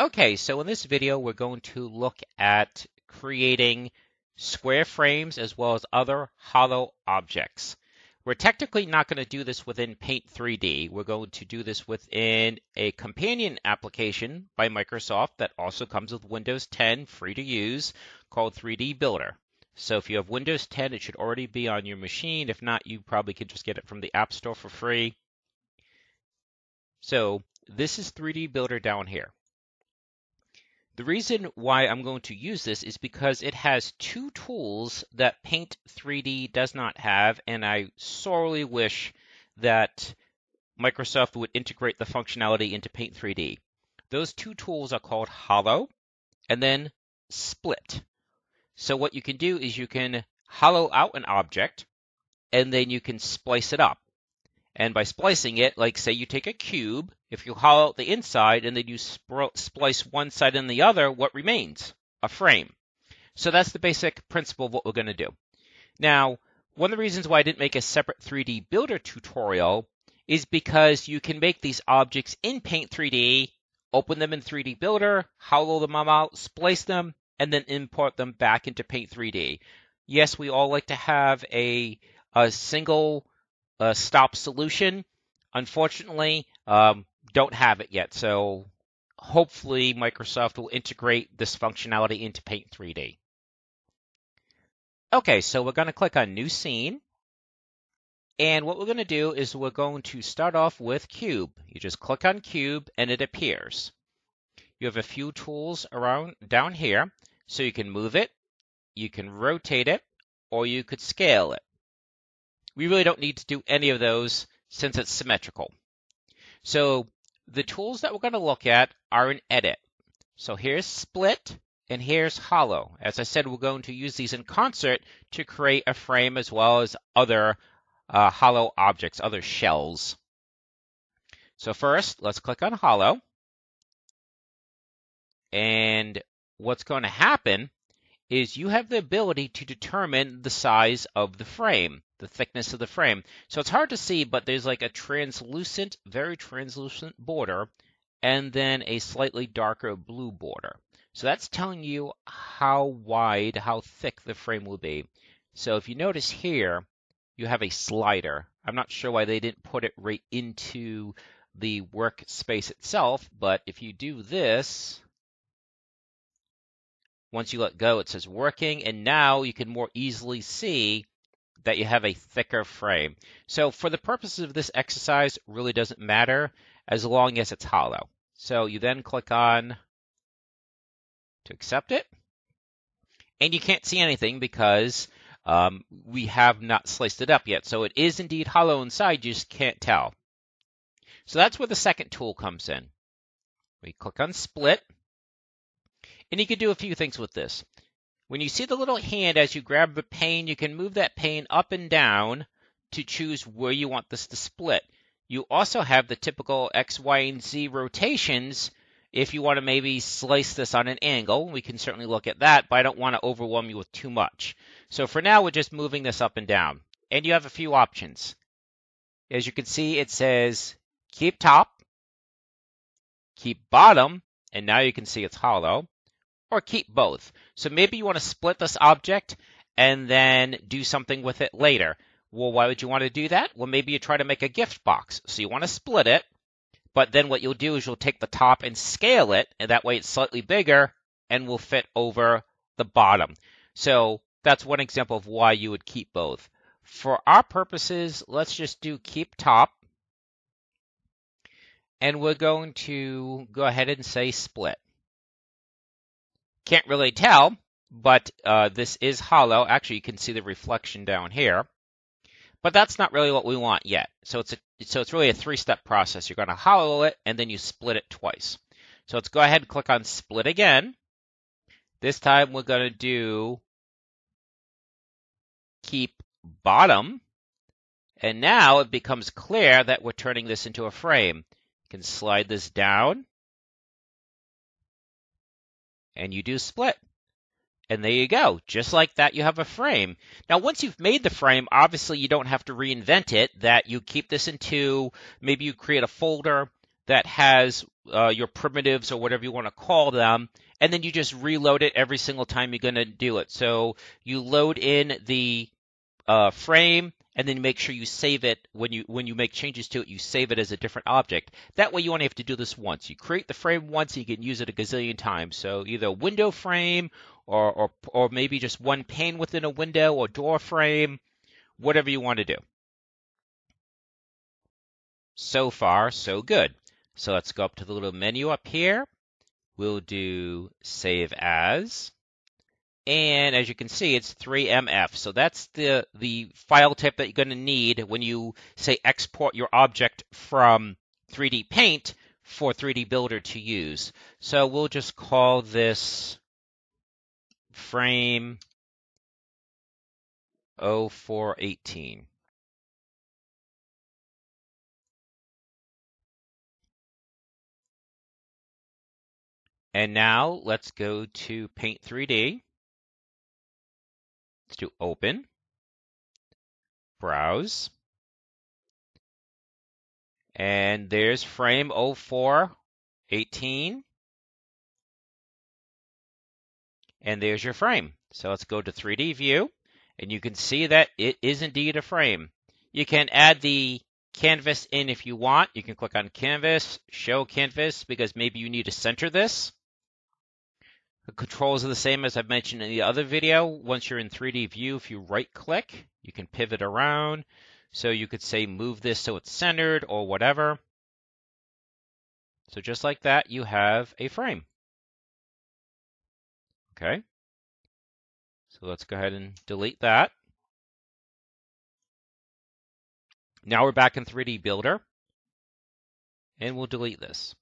Okay, so in this video, we're going to look at creating square frames as well as other hollow objects. We're technically not going to do this within Paint 3D. We're going to do this within a companion application by Microsoft that also comes with Windows 10, free to use, called 3D Builder. So if you have Windows 10, it should already be on your machine. If not, you probably could just get it from the App Store for free. So this is 3D Builder down here. The reason why I'm going to use this is because it has two tools that Paint 3D does not have, and I sorely wish that Microsoft would integrate the functionality into Paint 3D. Those two tools are called Hollow and then Split. So what you can do is you can hollow out an object and then you can splice it up. And by splicing it, like say you take a cube, if you hollow out the inside and then you splice one side and the other, what remains? A frame. So that's the basic principle of what we're going to do. Now, one of the reasons why I didn't make a separate 3D Builder tutorial is because you can make these objects in Paint 3D, open them in 3D Builder, hollow them out, splice them, and then import them back into Paint 3D. Yes, we all like to have a, a single uh, stop solution. Unfortunately, um, don't have it yet. So hopefully Microsoft will integrate this functionality into Paint 3D. Okay, so we're going to click on New Scene. And what we're going to do is we're going to start off with Cube. You just click on Cube and it appears. You have a few tools around down here. So you can move it, you can rotate it, or you could scale it. We really don't need to do any of those since it's symmetrical. So the tools that we're going to look at are in Edit. So here's Split and here's Hollow. As I said, we're going to use these in concert to create a frame as well as other uh, hollow objects, other shells. So first, let's click on Hollow. And what's going to happen is you have the ability to determine the size of the frame, the thickness of the frame. So it's hard to see, but there's like a translucent, very translucent border, and then a slightly darker blue border. So that's telling you how wide, how thick the frame will be. So if you notice here, you have a slider. I'm not sure why they didn't put it right into the workspace itself, but if you do this, once you let go, it says working, and now you can more easily see that you have a thicker frame. So for the purposes of this exercise, really doesn't matter as long as it's hollow. So you then click on to accept it, and you can't see anything because um, we have not sliced it up yet. So it is indeed hollow inside, you just can't tell. So that's where the second tool comes in. We click on split, and you can do a few things with this. When you see the little hand as you grab the pane, you can move that pane up and down to choose where you want this to split. You also have the typical X, Y, and Z rotations if you want to maybe slice this on an angle. We can certainly look at that, but I don't want to overwhelm you with too much. So for now, we're just moving this up and down. And you have a few options. As you can see, it says keep top, keep bottom, and now you can see it's hollow or keep both. So maybe you want to split this object and then do something with it later. Well, why would you want to do that? Well, maybe you try to make a gift box. So you want to split it, but then what you'll do is you'll take the top and scale it, and that way it's slightly bigger and will fit over the bottom. So that's one example of why you would keep both. For our purposes, let's just do keep top. And we're going to go ahead and say split. Can't really tell, but uh, this is hollow. Actually, you can see the reflection down here. But that's not really what we want yet. So it's a, so it's really a three-step process. You're going to hollow it, and then you split it twice. So let's go ahead and click on split again. This time we're going to do keep bottom. And now it becomes clear that we're turning this into a frame. You can slide this down and you do split. And there you go. Just like that, you have a frame. Now, once you've made the frame, obviously you don't have to reinvent it, that you keep this into, maybe you create a folder that has uh, your primitives or whatever you want to call them, and then you just reload it every single time you're going to do it. So you load in the uh, frame, and then make sure you save it when you when you make changes to it. You save it as a different object. That way, you only have to do this once. You create the frame once, you can use it a gazillion times. So either a window frame, or or or maybe just one pane within a window, or door frame, whatever you want to do. So far, so good. So let's go up to the little menu up here. We'll do Save As. And as you can see, it's 3MF. So that's the, the file type that you're going to need when you say export your object from 3D Paint for 3D Builder to use. So we'll just call this frame 0418. And now let's go to Paint 3D. Do Open, Browse, and there's frame 0418. And there's your frame. So let's go to 3D view, and you can see that it is indeed a frame. You can add the canvas in if you want. You can click on canvas, show canvas, because maybe you need to center this. The controls are the same as I've mentioned in the other video. Once you're in 3D view, if you right click, you can pivot around. So you could say move this so it's centered or whatever. So just like that, you have a frame. Okay. So let's go ahead and delete that. Now we're back in 3D Builder. And we'll delete this.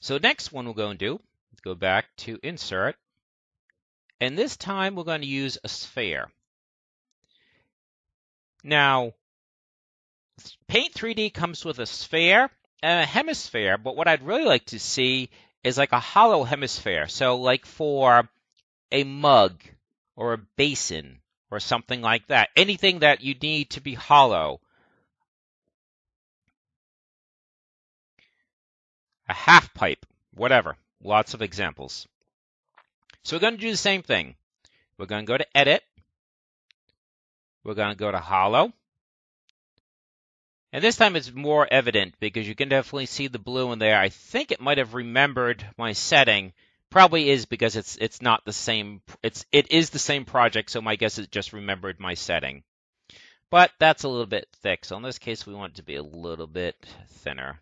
So next one we'll go and do go back to Insert. And this time we're going to use a sphere. Now, Paint 3D comes with a sphere and a hemisphere, but what I'd really like to see is like a hollow hemisphere. So like for a mug or a basin or something like that. Anything that you need to be hollow. A half pipe, whatever. Lots of examples. So we're going to do the same thing. We're going to go to Edit. We're going to go to Hollow. And this time it's more evident because you can definitely see the blue in there. I think it might have remembered my setting. Probably is because it's it's not the same. It's it is the same project, so my guess is it just remembered my setting. But that's a little bit thick. So in this case, we want it to be a little bit thinner.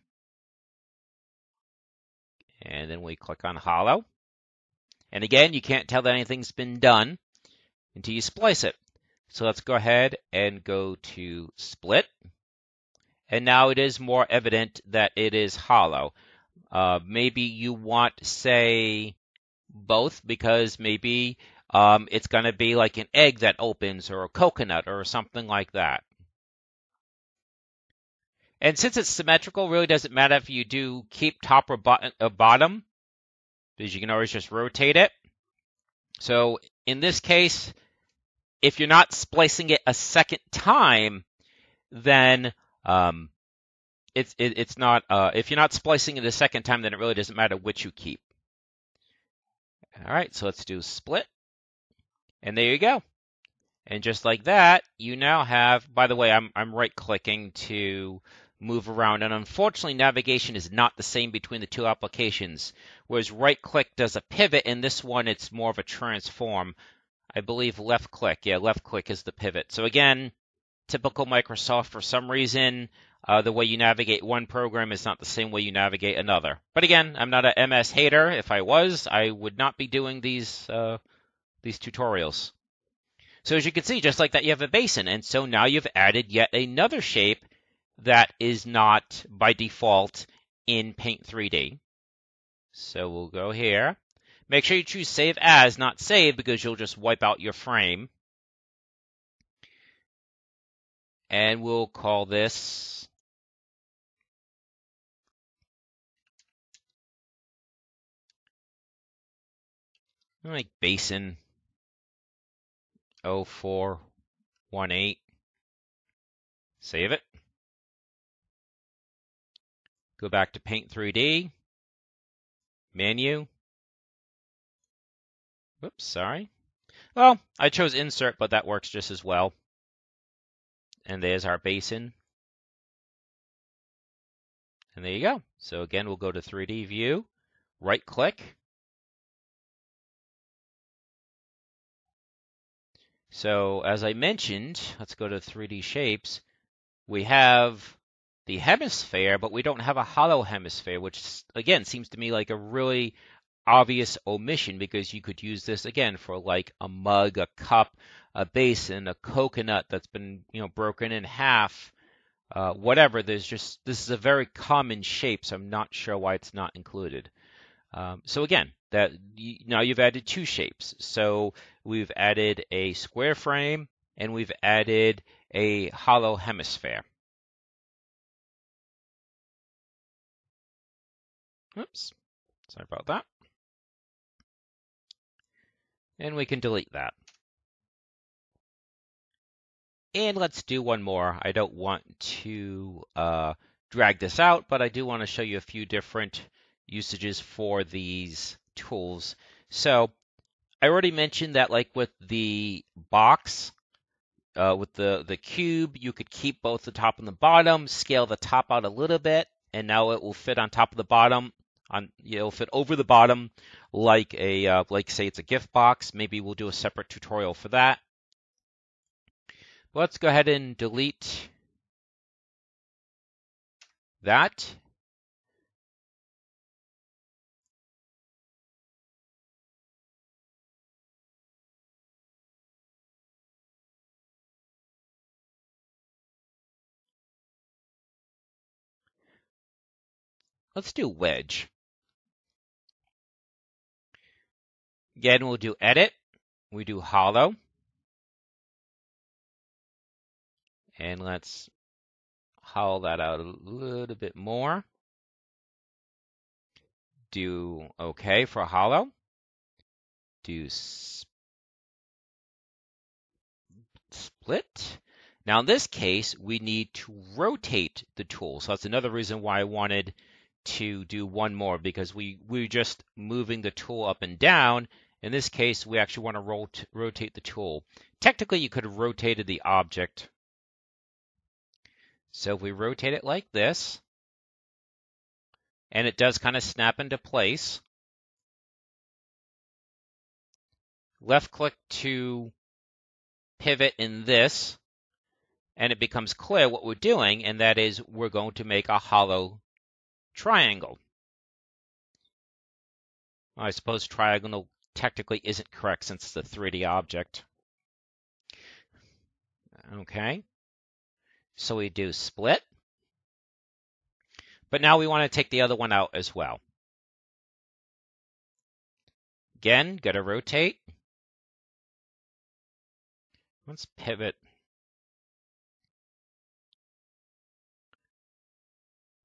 And then we click on hollow. And again, you can't tell that anything's been done until you splice it. So let's go ahead and go to split. And now it is more evident that it is hollow. Uh, maybe you want, say, both because maybe um, it's going to be like an egg that opens or a coconut or something like that. And since it's symmetrical, really doesn't matter if you do keep top or uh, bottom, because you can always just rotate it. So in this case, if you're not splicing it a second time, then um, it's it, it's not. Uh, if you're not splicing it a second time, then it really doesn't matter which you keep. All right, so let's do split, and there you go. And just like that, you now have. By the way, I'm I'm right clicking to move around. And unfortunately, navigation is not the same between the two applications. Whereas right click does a pivot, in this one it's more of a transform. I believe left click, yeah, left click is the pivot. So again, typical Microsoft, for some reason, uh, the way you navigate one program is not the same way you navigate another. But again, I'm not a MS hater. If I was, I would not be doing these uh, these tutorials. So as you can see, just like that, you have a basin. And so now you've added yet another shape that is not by default in Paint 3D. So we'll go here. Make sure you choose Save As, not Save, because you'll just wipe out your frame. And we'll call this like Basin 0418. Save it. Go back to Paint 3D, Menu. Whoops, sorry. Well, I chose Insert, but that works just as well. And there's our basin. And there you go. So again, we'll go to 3D View, right click. So as I mentioned, let's go to 3D Shapes. We have the hemisphere, but we don't have a hollow hemisphere, which again seems to me like a really obvious omission because you could use this again for like a mug, a cup, a basin, a coconut that's been you know broken in half, uh, whatever. There's just this is a very common shape, so I'm not sure why it's not included. Um, so again, that now you've added two shapes. So we've added a square frame and we've added a hollow hemisphere. Oops, sorry about that. And we can delete that. And let's do one more. I don't want to uh, drag this out, but I do want to show you a few different usages for these tools. So I already mentioned that like with the box, uh, with the, the cube, you could keep both the top and the bottom, scale the top out a little bit, and now it will fit on top of the bottom on know fit over the bottom like a uh, like say it's a gift box. Maybe we'll do a separate tutorial for that. Let's go ahead and delete that. Let's do wedge. Again, we'll do edit. We do hollow. And let's hollow that out a little bit more. Do OK for hollow. Do split. Now in this case, we need to rotate the tool. So that's another reason why I wanted to do one more because we, we're just moving the tool up and down. In this case, we actually want to rot rotate the tool. Technically, you could have rotated the object. So if we rotate it like this, and it does kind of snap into place, left click to pivot in this, and it becomes clear what we're doing, and that is we're going to make a hollow triangle. I suppose triangle technically isn't correct since it's a 3D object. Okay, so we do split. But now we want to take the other one out as well. Again, got to rotate. Let's pivot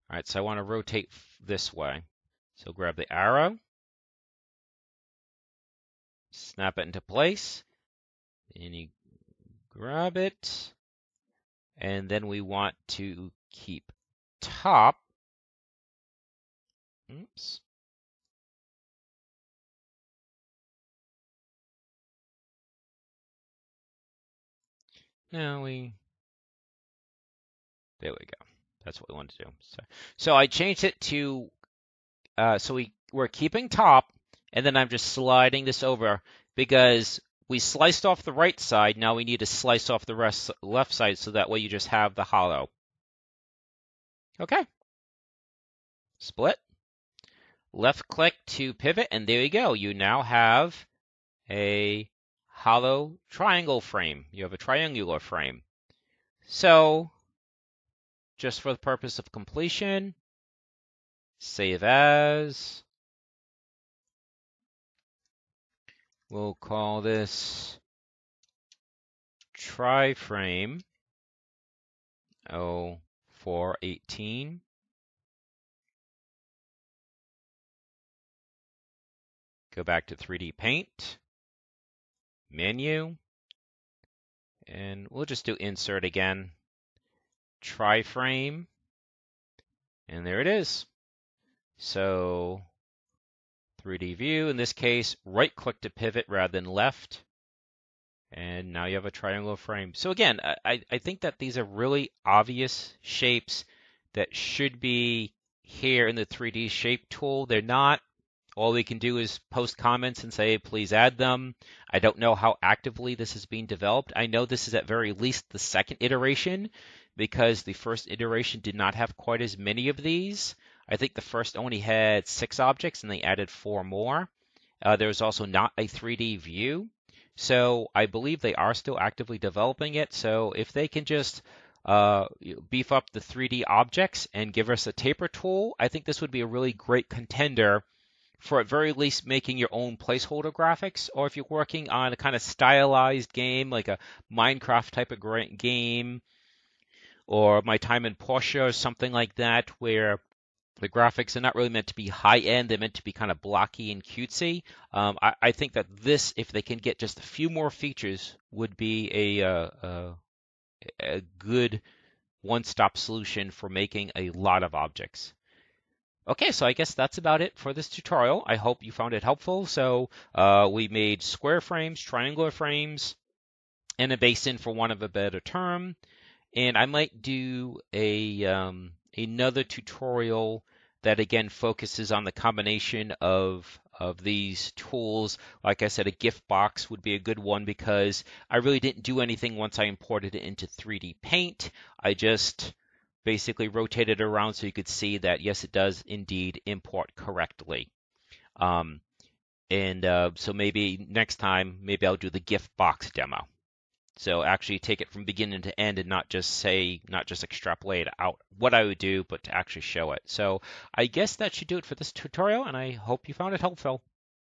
All right, so I want to rotate this way. So grab the arrow, snap it into place, and you grab it, and then we want to keep top. Oops. Now we, there we go. That's what we want to do. So, so I changed it to, uh, so we, we're keeping top, and then I'm just sliding this over because we sliced off the right side. Now we need to slice off the rest left side so that way you just have the hollow. Okay. Split. Left click to pivot, and there you go. You now have a hollow triangle frame. You have a triangular frame. So just for the purpose of completion. Save as. We'll call this tri-frame 0418. Go back to 3D Paint, Menu, and we'll just do Insert again tri-frame And there it is. So 3D view, in this case, right click to pivot rather than left. And now you have a triangle frame. So again, I, I think that these are really obvious shapes that should be here in the 3D shape tool. They're not. All we can do is post comments and say, please add them. I don't know how actively this is being developed. I know this is at very least the second iteration because the first iteration did not have quite as many of these. I think the first only had six objects and they added four more. Uh, there was also not a 3D view. So I believe they are still actively developing it. So if they can just uh, beef up the 3D objects and give us a taper tool, I think this would be a really great contender for at very least making your own placeholder graphics, or if you're working on a kind of stylized game like a Minecraft type of game, or My Time in Portia or something like that, where the graphics are not really meant to be high end; they're meant to be kind of blocky and cutesy. Um, I, I, think that this, if they can get just a few more features, would be a, uh, uh, a good one-stop solution for making a lot of objects. Okay, so I guess that's about it for this tutorial. I hope you found it helpful. So uh, we made square frames, triangular frames, and a basin for one of a better term. And I might do a um, another tutorial that again focuses on the combination of of these tools. Like I said, a gift box would be a good one because I really didn't do anything once I imported it into 3D Paint. I just basically rotated it around so you could see that yes, it does indeed import correctly. Um, and uh, so maybe next time, maybe I'll do the gift box demo. So actually take it from beginning to end and not just say, not just extrapolate out what I would do, but to actually show it. So I guess that should do it for this tutorial, and I hope you found it helpful.